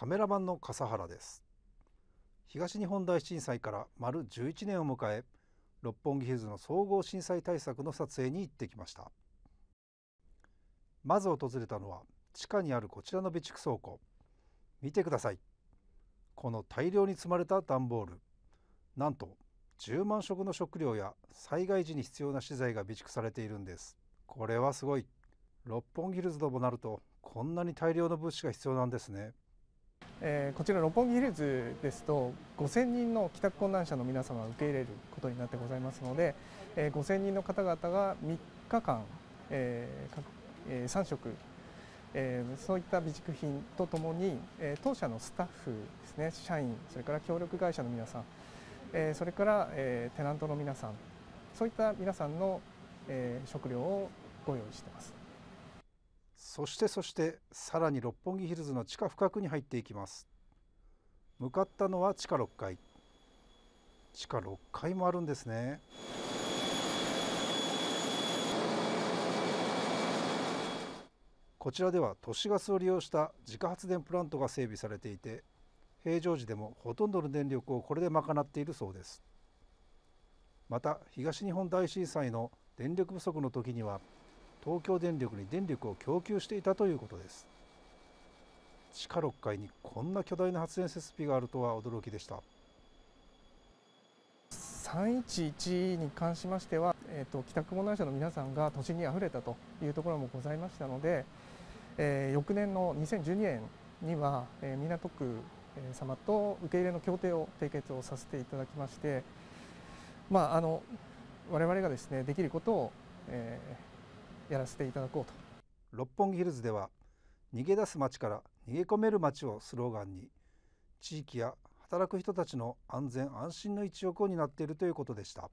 カメラマンの笠原です。東日本大震災から丸11年を迎え六本木ヒルズの総合震災対策の撮影に行ってきました。まず訪れたのは地下にあるこちらの備蓄倉庫。見てください。この大量に積まれた段ボール。なんと10万食の食料や災害時に必要な資材が備蓄されているんです。これはすごい。六本木ヒルズともなるとこんなに大量の物資が必要なんですね。えー、こちら六本木ヒルズですと5000人の帰宅困難者の皆様を受け入れることになってございますので、えー、5000人の方々が3日間、えーえー、3食、えー、そういった備蓄品とともに、えー、当社のスタッフですね社員それから協力会社の皆さん、えー、それから、えー、テナントの皆さんそういった皆さんの、えー、食料をご用意しています。そしてそしてさらに六本木ヒルズの地下深くに入っていきます。向かったのは地下6階。地下6階もあるんですね。こちらでは都市ガスを利用した自家発電プラントが整備されていて平常時でもほとんどの電力をこれで賄っているそうです。また東日本大震災の電力不足の時には東京電力に電力を供給していたということです。地下6階にこんな巨大な発電設備があるとは驚きでした。311に関しましては、えーと、帰宅困難者の皆さんが都心にあふれたというところもございましたので、えー、翌年の2012年には、えー、港区様と受け入れの協定を締結をさせていただきまして、まあ、あの我々がですねできることを、えーやらせていただこうと六本木ヒルズでは逃げ出す街から逃げ込める街をスローガンに地域や働く人たちの安全安心の一翼を担っているということでした。